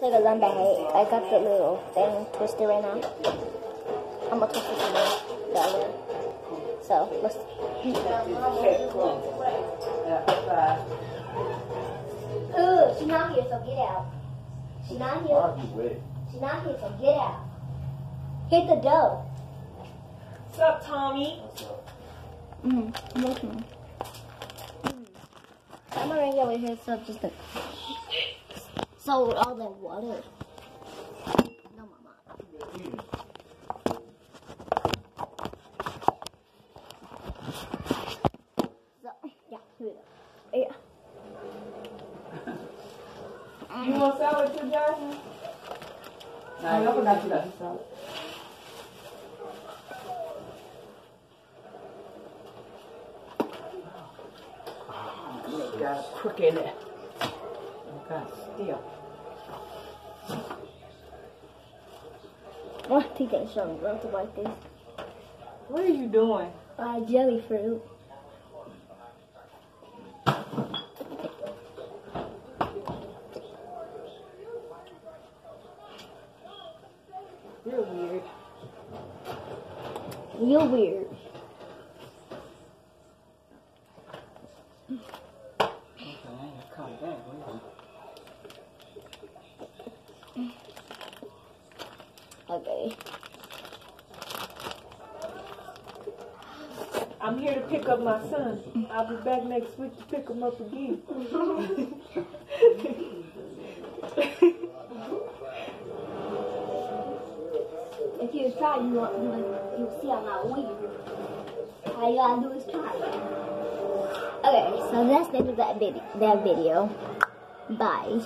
Take a lumber I got the little thing twisted right now. I'm gonna twist it to the other. So let's. Ooh, she's not here, so get out. She's not here. She's not here, so get out. Hit the dough. What's up, Tommy? Mm, I'm looking. Mm. I'm gonna get with his up just to so all the water. No, mama. So, yeah, here we go. Yeah. You want salad too, Jasmine? Nah, I forgot you got the salad. Got a crook in it. Okay, still. Oh, I think that's something wrong to like this. What are you doing? Uh, jelly fruit. You're weird. You're weird. Okay. I'm here to pick up my son. I'll be back next week to pick him up again. If you try, you want you you'll see I'm not weird. All you gotta do is try. Okay, so that's the end of that video. That video. Bye.